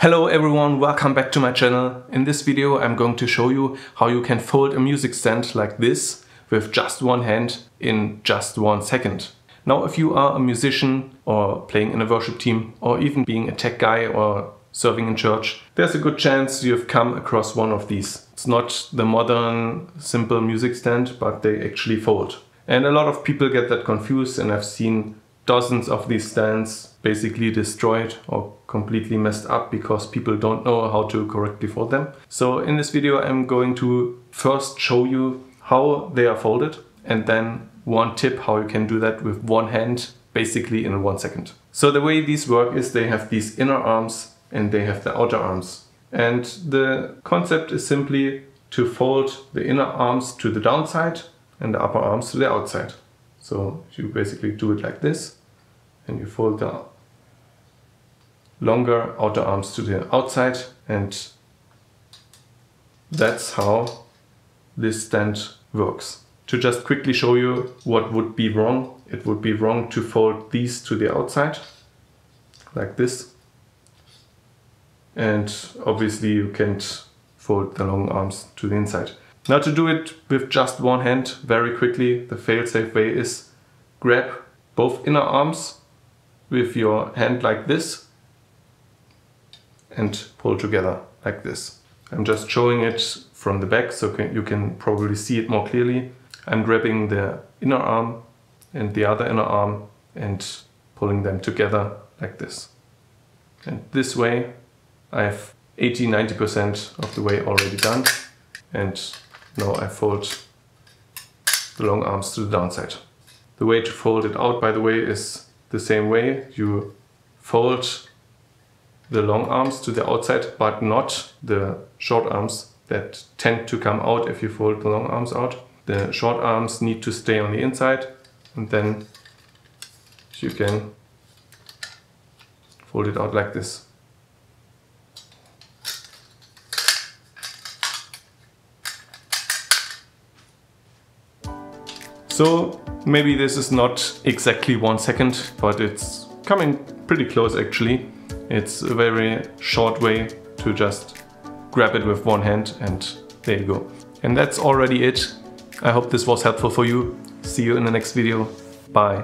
Hello everyone, welcome back to my channel. In this video I'm going to show you how you can fold a music stand like this with just one hand in just one second. Now if you are a musician or playing in a worship team or even being a tech guy or serving in church, there's a good chance you've come across one of these. It's not the modern simple music stand, but they actually fold. And a lot of people get that confused and I've seen dozens of these stands basically destroyed or completely messed up because people don't know how to correctly fold them. So in this video I'm going to first show you how they are folded and then one tip how you can do that with one hand basically in one second. So the way these work is they have these inner arms and they have the outer arms. And the concept is simply to fold the inner arms to the downside and the upper arms to the outside. So you basically do it like this and you fold the longer outer arms to the outside and that's how this stand works. To just quickly show you what would be wrong, it would be wrong to fold these to the outside like this and obviously you can't fold the long arms to the inside. Now to do it with just one hand very quickly, the fail-safe way is grab both inner arms with your hand like this and pull together like this. I'm just showing it from the back so you can probably see it more clearly. I'm grabbing the inner arm and the other inner arm and pulling them together like this. And this way I have 80-90% of the way already done and now I fold the long arms to the downside. The way to fold it out by the way is the same way. You fold the long arms to the outside but not the short arms that tend to come out if you fold the long arms out. The short arms need to stay on the inside and then you can fold it out like this. So maybe this is not exactly one second, but it's coming pretty close actually. It's a very short way to just grab it with one hand and there you go. And that's already it. I hope this was helpful for you. See you in the next video. Bye.